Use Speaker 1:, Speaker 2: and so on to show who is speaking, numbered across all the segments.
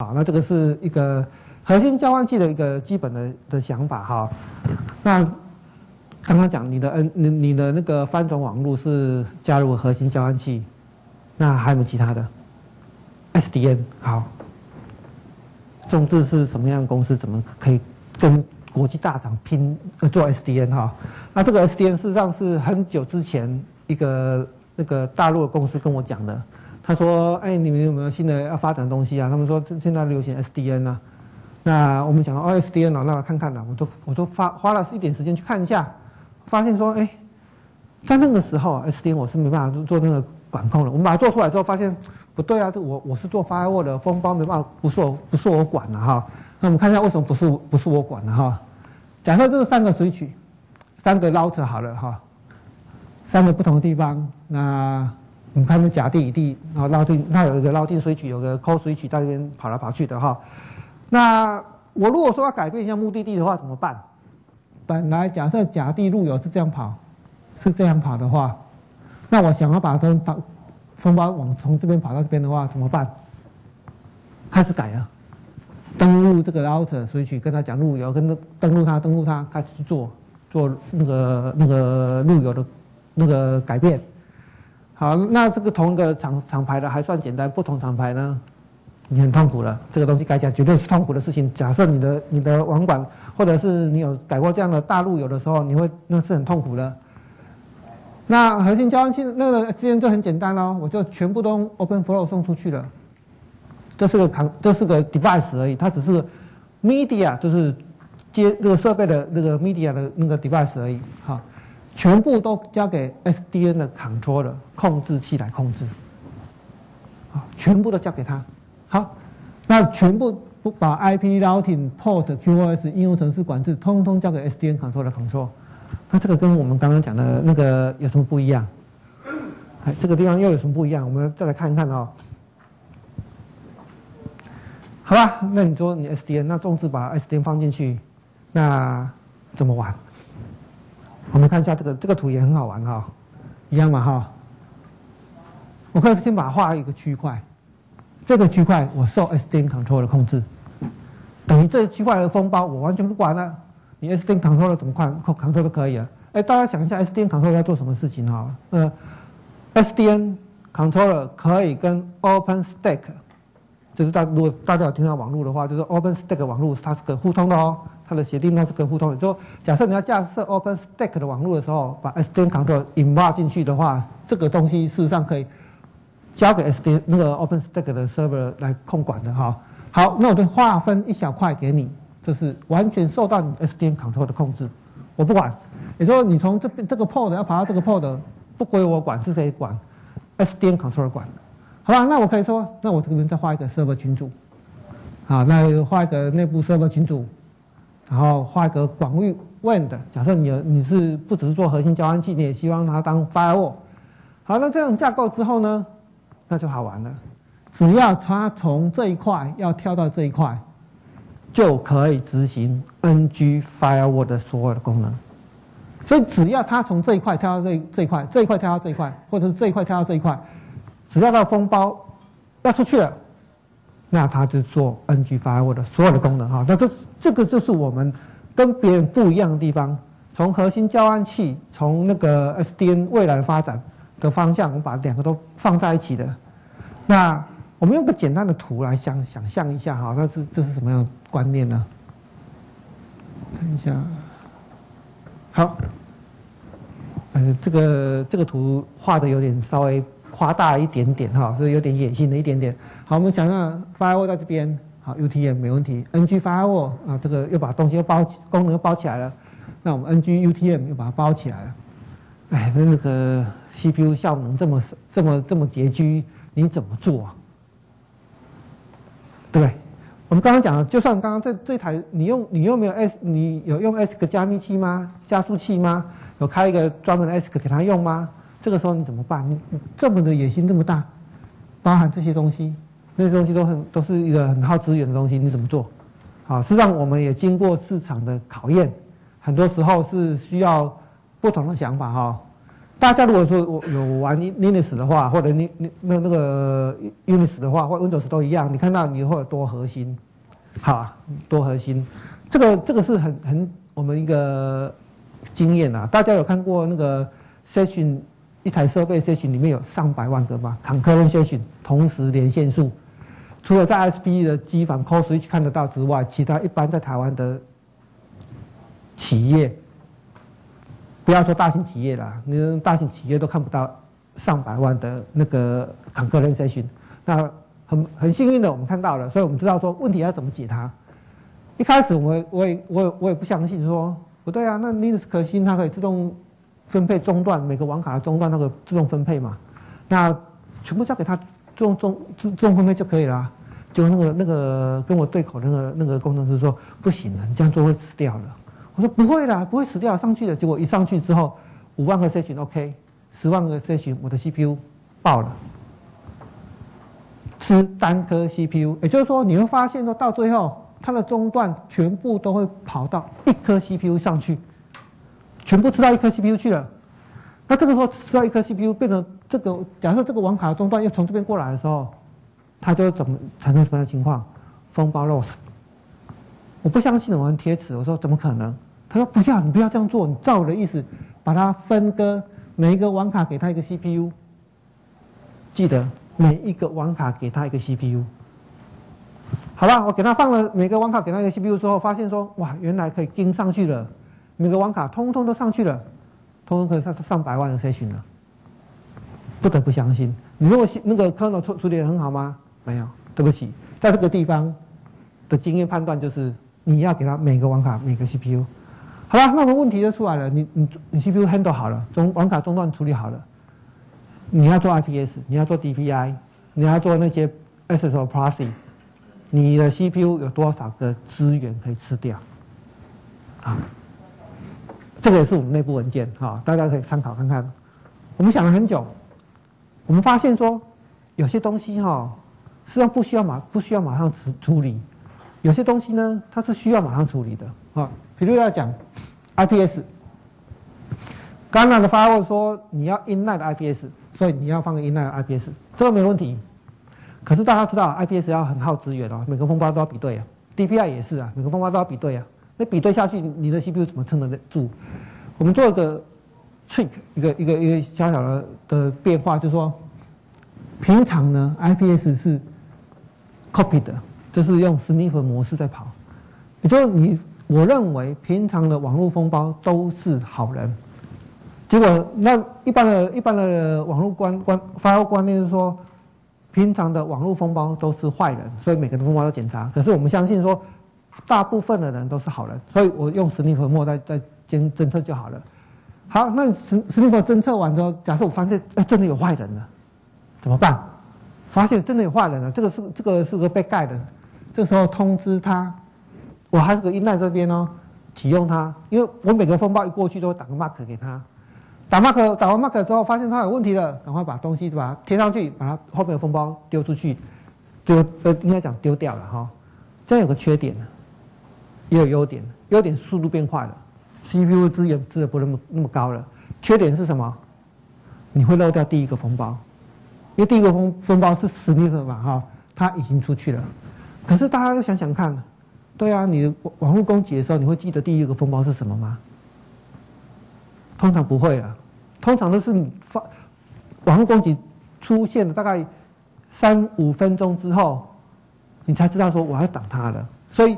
Speaker 1: 好，那这个是一个核心交换器的一个基本的的想法哈。那刚刚讲你的 N 你你的那个翻转网络是加入核心交换器，那还有没有其他的？SDN 好，众志是什么样的公司？怎么可以跟国际大厂拼呃做 SDN 哈？那这个 SDN 事实上是很久之前一个那个大陆的公司跟我讲的。他说：“哎，你们有没有新的要发展的东西啊？”他们说：“现在流行 SDN 啊。”那我们讲哦，SDN 啊，那看看呐，我都我都花花了一点时间去看一下，发现说：“哎，在那个时候，SDN 我是没办法做那个管控的。我们把它做出来之后，发现不对啊，这我我是做 firewall 的，封包没办法，不是我不是我管的哈。那我们看一下为什么不是不是我管的哈？假设这是三个水曲，三个 router 好了哈，三个不同的地方，那。”你看那甲地乙地，然后绕进，那有一个绕进水曲，有个抠水曲在这边跑来跑去的哈。那我如果说要改变一下目的地的话，怎么办？本来假设甲地路由是这样跑，是这样跑的话，那我想要把它把风包往从这边跑到这边的话，怎么办？开始改了，登录这个 router 水曲，跟他讲路由，跟登录它，登录它，开始去做做那个那个路由的那个改变。好，那这个同一个厂厂牌的还算简单，不同厂牌呢，你很痛苦了。这个东西改起来绝对是痛苦的事情。假设你的你的网管，或者是你有改过这样的大路由的时候，你会那是很痛苦的。那核心交换器那个之前就很简单哦，我就全部都 Open Flow 送出去了。这是个扛，这是个 device 而已，它只是 media，就是接那个设备的那个 media 的那个 device 而已。好。全部都交给 SDN 的 controller 控制器来控制，啊，全部都交给他。好，那全部不把 IP routing port QoS 应用程式管制，通通交给 SDN controller control。那这个跟我们刚刚讲的那个有什么不一样？哎，这个地方又有什么不一样？我们再来看一看哦。好吧，那你说你 SDN，那众志把 SDN 放进去，那怎么玩？我们看一下这个这个图也很好玩哈，一样嘛哈。我可以先把画一个区块，这个区块我受 SDN control 的控制，等于这个区块的风暴我完全不管了，你 SDN control 怎么看控 control 都可以了。哎，大家想一下 SDN control 要做什么事情哈？呃，SDN controller 可以跟 OpenStack，就是大如果大家有听到网络的话，就是 OpenStack 网络它是可互通的哦。它的协定那是可互通的，就假设你要架设 OpenStack 的网络的时候，把 SDN control 引发进去的话，这个东西事实上可以交给 SDN 那个 OpenStack 的 server 来控管的哈。好，那我就划分一小块给你，这是完全受到你 SDN control 的控制，我不管。也就是说，你从这边这个 port 要跑到这个 port，不归我管，是谁管？SDN control 管。好吧，那我可以说，那我这边再画一个 server 群组，好，那画一个内部 server 群组。然后画一个广域问的，假设你你是不只是做核心交换器，你也希望它当 firewall。好，那这样架构之后呢，那就好玩了。只要它从这一块要跳到这一块，就可以执行 NG firewall 的所有的功能。所以只要它从这一块跳到这这一块，这一块跳到这一块，或者是这一块跳到这一块，只要到封包要出去了。那他就做 NG firewall 的所有的功能哈，那这这个就是我们跟别人不一样的地方。从核心交换器，从那个 SDN 未来的发展的方向，我们把两个都放在一起的。那我们用个简单的图来想想象一下哈，那这这是什么样的观念呢？看一下，好，呃，这个这个图画的有点稍微夸大一点点哈，是有点野心的一点点。好，我们想让 firewall 在这边，好，UTM 没问题，NG firewall 啊，这个又把东西又包功能又包起来了，那我们 NG UTM 又把它包起来了，哎，那那个 CPU 效能这么这么这么拮据，你怎么做啊？对？我们刚刚讲了，就算刚刚这这台你用你又没有 S，你有用 S 个加密器吗？加速器吗？有开一个专门的 S 给它用吗？这个时候你怎么办？你这么的野心这么大，包含这些东西。那些东西都很都是一个很耗资源的东西，你怎么做？啊，实际上我们也经过市场的考验，很多时候是需要不同的想法哈。大家如果说我有玩 Linux 的话，或者你你那那个 Unix 的话，或 Windows 都一样，你看到你会有多核心，好，多核心，这个这个是很很我们一个经验啊。大家有看过那个 Session 一台设备 Session 里面有上百万个嘛？Concurrent Session 同时连线数，除了在 SP 的机房 c o s w i t c h 看得到之外，其他一般在台湾的企业。不要说大型企业啦，你大型企业都看不到上百万的那个 concurrent session，那很很幸运的我们看到了，所以我们知道说问题要怎么解它。一开始我我也我也我也不相信说不对啊，那 Linux 可心它可以自动分配中断，每个网卡的中断那个自动分配嘛，那全部交给他自动中自自动分配就可以了。就那个那个跟我对口那个那个工程师说不行了，你这样做会死掉了。我说不会啦，不会死掉，上去的。结果一上去之后，五万个 session OK，十万个 session 我的 CPU 爆了，吃单颗 CPU，也就是说你会发现说到最后它的中断全部都会跑到一颗 CPU 上去，全部吃到一颗 CPU 去了。那这个时候吃到一颗 CPU 变成这个，假设这个网卡中断又从这边过来的时候，它就怎么产生什么样的情况？风暴 loss。我不相信，我们贴纸，我说怎么可能？他说：“不要，你不要这样做。你照我的意思，把它分割，每一个网卡给他一个 CPU。记得每一个网卡给他一个 CPU。好了，我给他放了每个网卡给他一个 CPU 之后，发现说哇，原来可以跟上去了，每个网卡通通都上去了，通通可以上上百万的查询了。不得不相信，你如果那个 kernel 处处理的很好吗？没有，对不起，在这个地方的经验判断就是你要给他每个网卡每个 CPU。”好了，那么问题就出来了。你你你 CPU handle 好了，中网卡中断处理好了，你要做 IPS，你要做 DPI，你要做那些 SSO processing，你的 CPU 有多少个资源可以吃掉？啊，这个也是我们内部文件哈，大家可以参考看看。我们想了很久，我们发现说有些东西哈，实际上不需要马不需要马上处处理，有些东西呢，它是需要马上处理的啊。比如要讲 IPS，刚刚的发问说你要 inline 的 IPS，所以你要放个 inline IPS，这个没问题。可是大家知道 IPS 要很耗资源哦，每个风包都要比对啊，DPI 也是啊，每个风包都要比对啊。那比对下去，你的 CPU 怎么撑得住？我们做一个 trick，一个一个一个小小的的变化，就是说，平常呢 IPS 是 copy 的，就是用 sniffer 模式在跑，也就你。我认为平常的网络封包都是好人，结果那一般的一般的网络观观发布观念是说，平常的网络风暴都是坏人，所以每个风暴都检查。可是我们相信说，大部分的人都是好人，所以我用史密夫莫在在监侦测就好了。好，那史史密夫侦测完之后，假设我发现哎真的有坏人了，怎么办？发现真的有坏人了，这个是这个是个被盖的，这时候通知他。我还是个依赖这边哦，启用他，因为我每个风暴一过去都会打个 mark 给他，打 mark 打完 mark 之后发现他有问题了，赶快把东西对吧贴上去，把它后面的风暴丢出去，丢呃应该讲丢掉了哈。这样有个缺点，也有优点，优点速度变快了，CPU 资源资源不那么那么高了。缺点是什么？你会漏掉第一个风暴，因为第一个风风暴是十米分嘛哈，它已经出去了。可是大家都想想看。对啊，你网络攻击的时候，你会记得第一个风暴是什么吗？通常不会了，通常都是你发网络攻击出现了大概三五分钟之后，你才知道说我要挡它了。所以，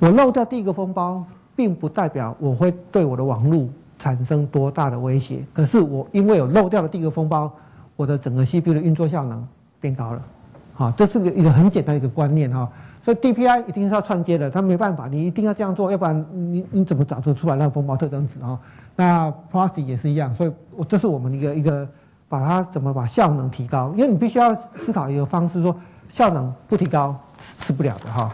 Speaker 1: 我漏掉第一个风暴，并不代表我会对我的网络产生多大的威胁。可是我因为有漏掉了第一个风暴，我的整个 CPU 的运作效能变高了。好，这是个一个很简单一个观念哈。所以 DPI 一定是要串接的，它没办法，你一定要这样做，要不然你你怎么找得出来那个风暴特征值啊？那 Proxy 也是一样，所以我这是我们一个一个把它怎么把效能提高，因为你必须要思考一个方式，说效能不提高是吃不了的哈。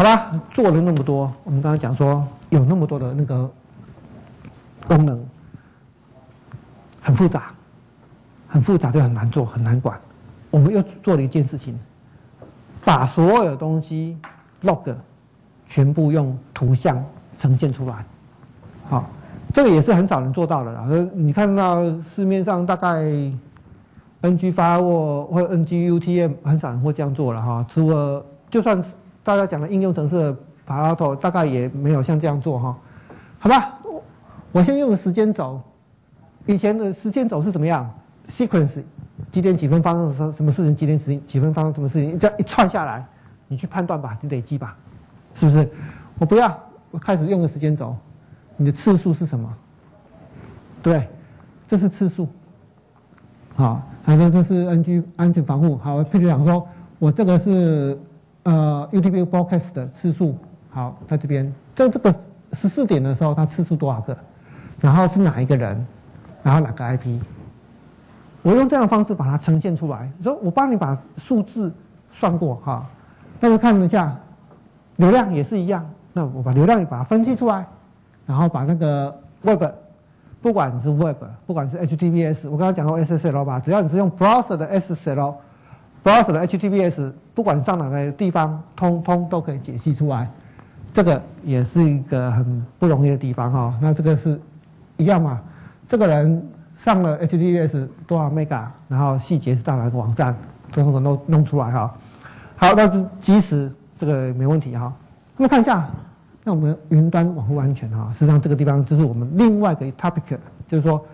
Speaker 1: 好吧，做了那么多，我们刚刚讲说有那么多的那个功能，很复杂，很复杂就很难做，很难管。我们又做了一件事情。把所有东西 log 全部用图像呈现出来，好，这个也是很少人做到的啦。你看到市面上大概 NG 发或或 NG UTM 很少人会这样做了哈。除了就算大家讲的应用程式 Palo 大概也没有像这样做哈。好吧，我先用个时间轴。以前的时间轴是怎么样？sequence 几点几分发生什什么事情？几点几几分发生什么事情？这样一串下来，你去判断吧，你累积吧，是不是？我不要，我开始用个时间轴。你的次数是什么？对，这是次数。好，反正这是 NG 安全防护。好，譬如讲说，我这个是呃 UTP broadcast 的次数。好，在这边，在这个十四点的时候，它次数多少个？然后是哪一个人？然后哪个 IP？我用这样的方式把它呈现出来。说我帮你把数字算过哈，那么看一下流量也是一样。那我把流量也把它分析出来。然后把那个 Web，不管是 Web，不管是 HTTPS，我刚刚讲过 SSL 吧，只要你是用 Browser 的 SSL browser 的 HTTPS，不管上哪个地方，通通都可以解析出来。这个也是一个很不容易的地方哈。那这个是一样嘛？这个人上了 HTTPS 多少 Mega，然后细节是到哪个网站，通通都弄弄出来哈。好，那是即时这个没问题哈。那么看一下。那我们云端网络安全哈，实际上这个地方就是我们另外一个 topic，就是说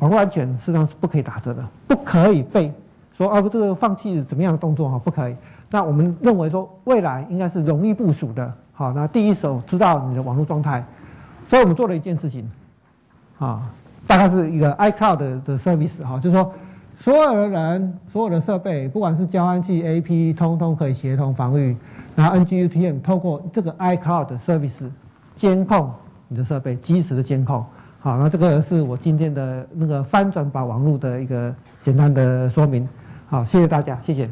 Speaker 1: 网络安全实际上是不可以打折的，不可以被说啊这个放弃怎么样的动作哈，不可以。那我们认为说未来应该是容易部署的，好，那第一手知道你的网络状态，所以我们做了一件事情，啊，大概是一个 iCloud 的 service 哈，就是说所有的人、所有的设备，不管是交换器、AP，通通可以协同防御。然后 NGUTM 透过这个 iCloud service 监控你的设备，及时的监控。好，那这个是我今天的那个翻转把网络的一个简单的说明。好，谢谢大家，谢谢。